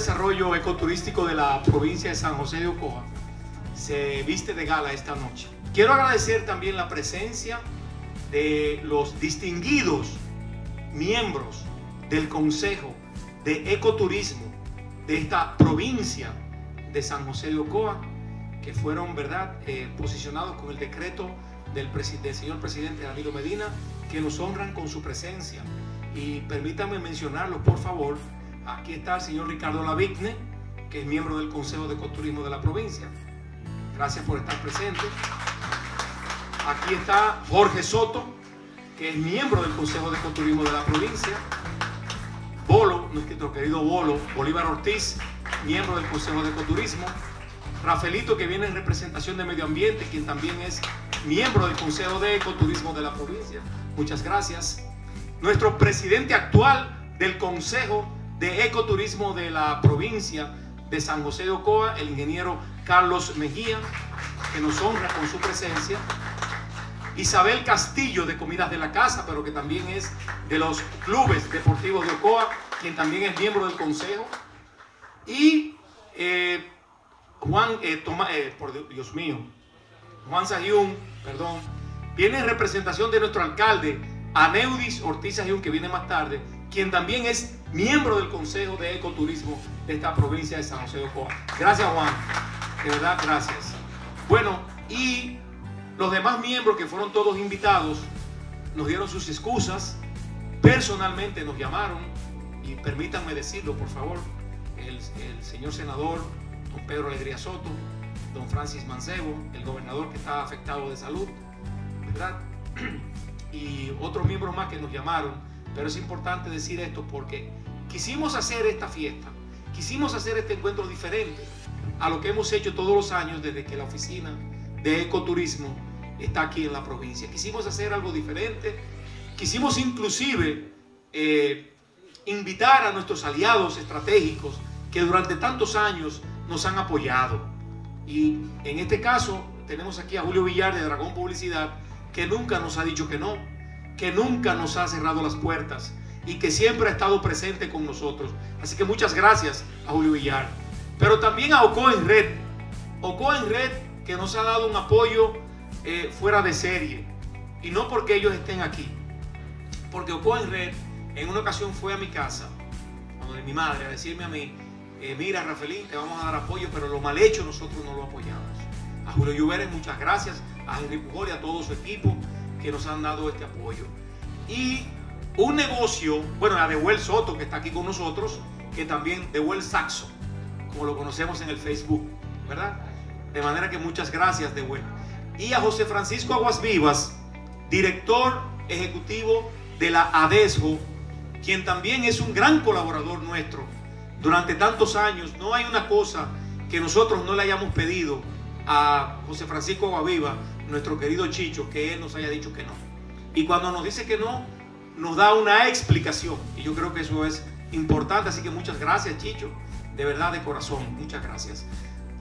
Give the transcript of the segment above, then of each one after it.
Desarrollo Ecoturístico de la provincia de San José de Ocoa se viste de gala esta noche. Quiero agradecer también la presencia de los distinguidos miembros del Consejo de Ecoturismo de esta provincia de San José de Ocoa, que fueron, ¿verdad?, eh, posicionados con el decreto del, del señor presidente Danilo Medina, que nos honran con su presencia. Y permítanme mencionarlo, por favor. Aquí está el señor Ricardo Lavigne, que es miembro del Consejo de Ecoturismo de la provincia. Gracias por estar presente. Aquí está Jorge Soto, que es miembro del Consejo de Ecoturismo de la provincia. Bolo, nuestro querido Bolo, Bolívar Ortiz, miembro del Consejo de Ecoturismo. Rafaelito, que viene en representación de Medio Ambiente, quien también es miembro del Consejo de Ecoturismo de la provincia. Muchas gracias. Nuestro presidente actual del Consejo de Ecoturismo de la provincia de San José de Ocoa, el ingeniero Carlos Mejía, que nos honra con su presencia. Isabel Castillo de Comidas de la Casa, pero que también es de los clubes deportivos de Ocoa, quien también es miembro del consejo. Y eh, Juan, eh, eh, por Dios mío, Juan Sayún, perdón, viene en representación de nuestro alcalde, Aneudis Ortiz Sayún, que viene más tarde, quien también es miembro del Consejo de Ecoturismo de esta provincia de San José de Ocoa. Gracias, Juan. De verdad, gracias. Bueno, y los demás miembros que fueron todos invitados nos dieron sus excusas, personalmente nos llamaron, y permítanme decirlo, por favor, el, señor senador, don Pedro Alegría Soto, don Francis Mancebo, el gobernador que está afectado de salud, ¿verdad? Y otros miembros más que nos llamaron, pero es importante decir esto porque quisimos hacer esta fiesta, quisimos hacer este encuentro diferente a lo que hemos hecho todos los años desde que la oficina de ecoturismo está aquí en la provincia. Quisimos hacer algo diferente, quisimos inclusive eh, invitar a nuestros aliados estratégicos que durante tantos años nos han apoyado. Y en este caso tenemos aquí a Julio Villar de Dragón Publicidad, que nunca nos ha dicho que no, que nunca nos ha cerrado las puertas y que siempre ha estado presente con nosotros. Así que muchas gracias a Julio Villar. Pero también a Oco en Red. Oco en Red que nos ha dado un apoyo eh, fuera de serie. Y no porque ellos estén aquí. Porque Oco en Red en una ocasión fue a mi casa, donde mi madre, a decirme a mí, eh, mira Rafaelín, te vamos a dar apoyo, pero lo mal hecho nosotros no lo apoyamos. A Julio Lluveres, muchas gracias. A Henry Pujol y a todo su equipo que nos han dado este apoyo. Y un negocio, bueno, a Dewell Soto, que está aquí con nosotros, que también Dewell Saxo, como lo conocemos en el Facebook, ¿verdad? De manera que muchas gracias, Dewell. Y a José Francisco Aguas Vivas, director ejecutivo de la ADESGO, quien también es un gran colaborador nuestro durante tantos años. No hay una cosa que nosotros no le hayamos pedido a José Francisco Aguaviva, nuestro querido Chicho, que él nos haya dicho que no. Y cuando nos dice que no, nos da una explicación. Y yo creo que eso es importante. Así que muchas gracias, Chicho. De verdad, de corazón. Muchas gracias.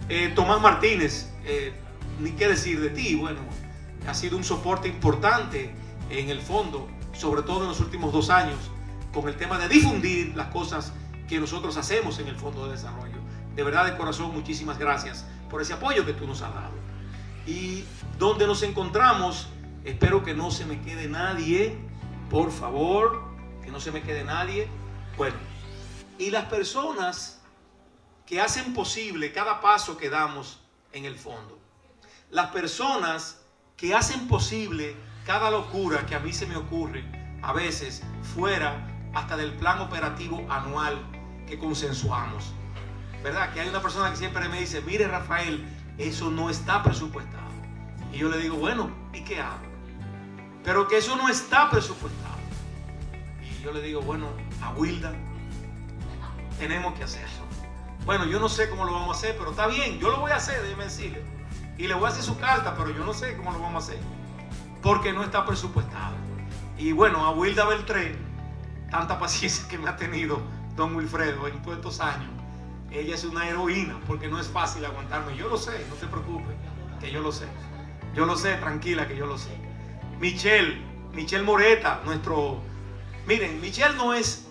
Eh, Tomás Martínez, eh, ni qué decir de ti. Bueno, ha sido un soporte importante en el fondo, sobre todo en los últimos dos años, con el tema de difundir las cosas que nosotros hacemos en el Fondo de Desarrollo. De verdad, de corazón, muchísimas gracias por ese apoyo que tú nos has dado. Y donde nos encontramos, espero que no se me quede nadie, por favor, que no se me quede nadie. Bueno, y las personas que hacen posible cada paso que damos en el fondo. Las personas que hacen posible cada locura que a mí se me ocurre, a veces fuera hasta del plan operativo anual que consensuamos. ¿Verdad? Que hay una persona que siempre me dice, mire Rafael, eso no está presupuestado. Y yo le digo, bueno, ¿y qué hago? Pero que eso no está presupuestado. Y yo le digo, bueno, a Wilda, tenemos que hacerlo. Bueno, yo no sé cómo lo vamos a hacer, pero está bien, yo lo voy a hacer, déjeme decirle. Y le voy a hacer su carta, pero yo no sé cómo lo vamos a hacer. Porque no está presupuestado. Y bueno, a Wilda Beltré, tanta paciencia que me ha tenido don Wilfredo en todos estos años. Ella es una heroína porque no es fácil aguantarme. Yo lo sé, no te preocupes, que yo lo sé. Yo lo sé, tranquila que yo lo sé. Michelle, Michelle Moreta, nuestro... Miren, Michelle no es...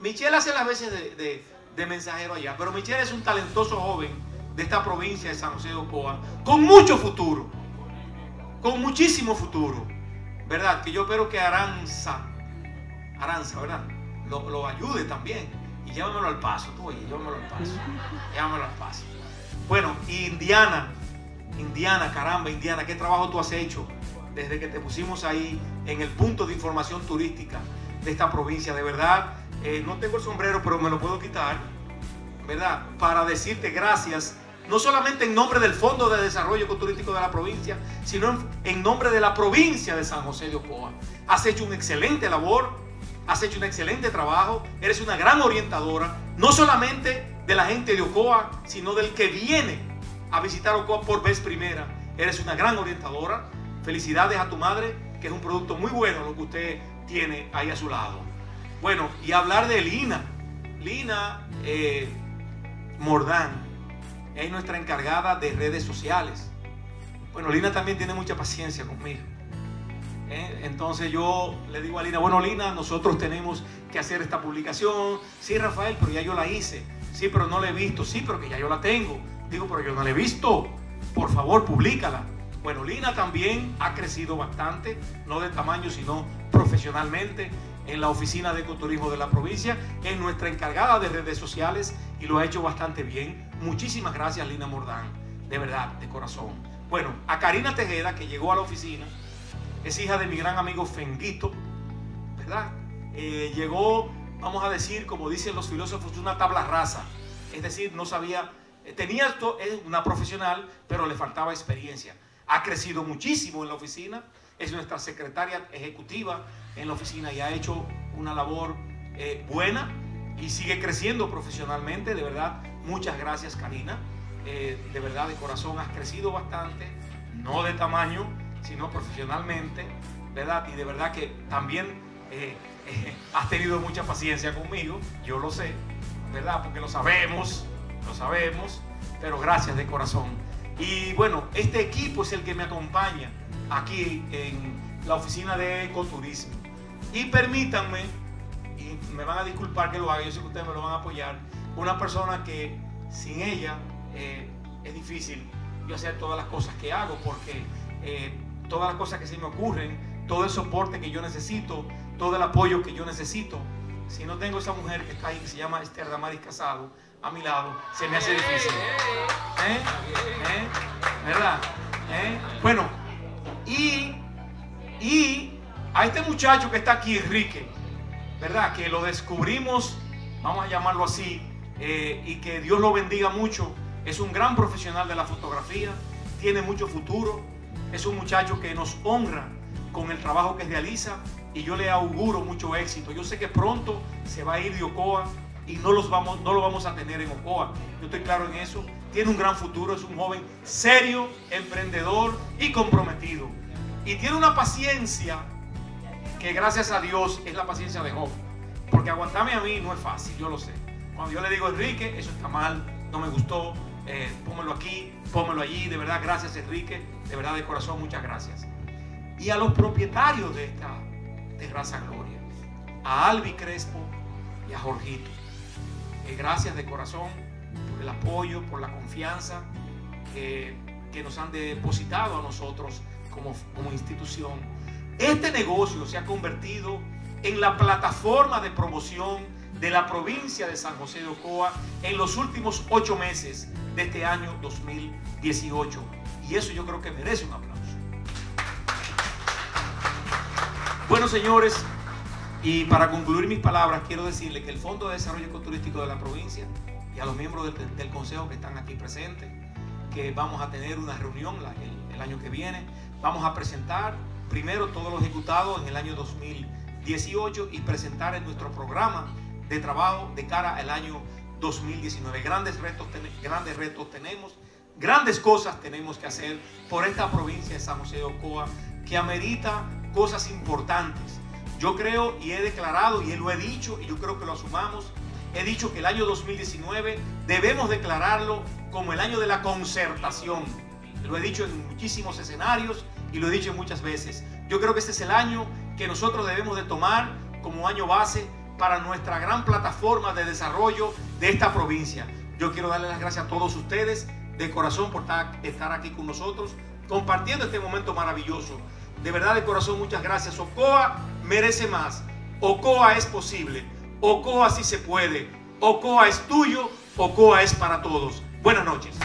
Michelle hace las veces de, de mensajero allá, pero Michelle es un talentoso joven de esta provincia de San José de Ocoa, con mucho futuro, con muchísimo futuro, ¿verdad? Que yo espero que Aranza, Aranza, ¿verdad? Lo, lo ayude también. Y llévamelo al paso, tú, oye, llévamelo al paso. Llévamelo al paso. Bueno, Indiana, Indiana, caramba, Indiana, ¿qué trabajo tú has hecho desde que te pusimos ahí en el punto de información turística de esta provincia? De verdad, eh, no tengo el sombrero, pero me lo puedo quitar, ¿verdad? Para decirte gracias, no solamente en nombre del Fondo de Desarrollo Turístico de la provincia, sino en, nombre de la provincia de San José de Ocoa. Has hecho una excelente labor, has hecho un excelente trabajo, eres una gran orientadora, no solamente de la gente de Ocoa, sino del que viene a visitar Ocoa por vez primera. Eres una gran orientadora. Felicidades a tu madre, que es un producto muy bueno lo que usted tiene ahí a su lado. Bueno, y hablar de Lina. Lina eh, Mordán es nuestra encargada de redes sociales. Bueno, Lina también tiene mucha paciencia conmigo. ¿eh? Entonces yo le digo a Lina, bueno Lina, nosotros tenemos que hacer esta publicación. Sí, Rafael, pero ya yo la hice. Sí, pero no la he visto. Sí, pero que ya yo la tengo. Digo, pero yo no la he visto. Por favor, públicala. Bueno, Lina también ha crecido bastante, no de tamaño, sino profesionalmente en la oficina de ecoturismo de la provincia, es nuestra encargada de redes sociales y lo ha hecho bastante bien. Muchísimas gracias, Lina Mordán, de verdad, de corazón. Bueno, a Karina Tejeda, que llegó a la oficina, es hija de mi gran amigo Fenguito, ¿verdad? Eh, llegó, vamos a decir, como dicen los filósofos, una tabla rasa. Es decir, no sabía, eh, tenía esto, es una profesional, pero le faltaba experiencia. Ha crecido muchísimo en la oficina, es nuestra secretaria ejecutiva en la oficina y ha hecho una labor eh, buena y sigue creciendo profesionalmente. De verdad, muchas gracias Karina. Eh, de verdad, de corazón has crecido bastante, no de tamaño, sino profesionalmente, ¿verdad? Y de verdad que también eh, has tenido mucha paciencia conmigo, yo lo sé, ¿verdad? Porque lo sabemos, lo sabemos, pero gracias de corazón. Y bueno, este equipo es el que me acompaña aquí en la oficina de ecoturismo. Y permítanme, y me van a disculpar que lo haga, yo sé que ustedes me lo van a apoyar, una persona que sin ella eh, es difícil yo hacer todas las cosas que hago, porque eh, todas las cosas que se me ocurren, todo el soporte que yo necesito, todo el apoyo que yo necesito, si no tengo esa mujer que está ahí, que se llama Esther Damaris Casado, a mi lado, se me hace difícil. ¿Eh? ¿Eh? ¿Verdad? Bueno, y, y a este muchacho que está aquí, Enrique, ¿verdad? Que lo descubrimos, vamos a llamarlo así, eh, y que Dios lo bendiga mucho. Es un gran profesional de la fotografía, tiene mucho futuro, es un muchacho que nos honra con el trabajo que realiza y yo le auguro mucho éxito. Yo sé que pronto se va a ir de Ocoa y no, los vamos, no lo vamos a tener en Ocoa. Yo estoy claro en eso. Tiene un gran futuro, es un joven serio, emprendedor y comprometido. Y tiene una paciencia que gracias a Dios es la paciencia de Job. Porque aguantarme a mí no es fácil, yo lo sé. Cuando yo le digo Enrique, eso está mal, no me gustó, eh, póngalo aquí, póngalo allí. De verdad, gracias Enrique, de verdad de corazón, muchas gracias. Y a los propietarios de esta Terraza Gloria, a Albi Crespo y a Jorgito, gracias de corazón por el apoyo, por la confianza que nos han depositado a nosotros como, como institución. Este negocio se ha convertido en la plataforma de promoción de la provincia de San José de Ocoa en los últimos ocho meses de este año 2018. Y eso yo creo que merece un aplauso. Bueno, señores, y para concluir mis palabras, quiero decirle que el Fondo de Desarrollo Ecoturístico de la provincia y a los miembros del, Consejo que están aquí presentes, que vamos a tener una reunión el, el año que viene, vamos a presentar primero todo lo ejecutado en el año 2018 y presentar en nuestro programa de trabajo de cara al año 2019. Grandes retos, grandes retos tenemos, grandes cosas tenemos que hacer por esta provincia de San José de Ocoa que amerita cosas importantes. Yo creo y he declarado y lo he dicho y yo creo que lo asumamos. He dicho que el año 2019 debemos declararlo como el año de la concertación. Lo he dicho en muchísimos escenarios y lo he dicho muchas veces. Yo creo que este es el año que nosotros debemos de tomar como año base para nuestra gran plataforma de desarrollo de esta provincia. Yo quiero darle las gracias a todos ustedes de corazón por estar aquí con nosotros, compartiendo este momento maravilloso. De verdad, de corazón, muchas gracias. Ocoa merece más. Ocoa es posible. Ocoa sí se puede. Ocoa es tuyo. Ocoa es para todos. Buenas noches.